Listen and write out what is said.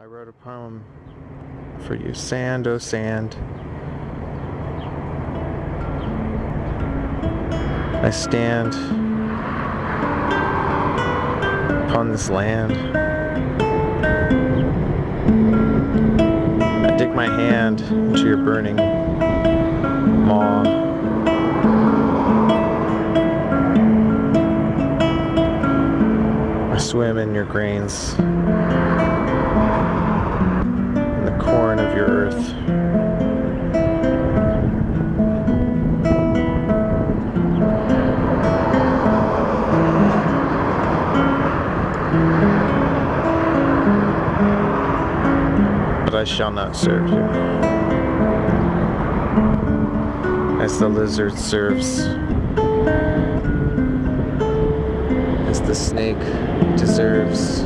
I wrote a poem for you. Sand, oh sand. I stand upon this land. I dig my hand into your burning maw. I swim in your grains. Earth. But I shall not serve you. As the lizard serves. As the snake deserves.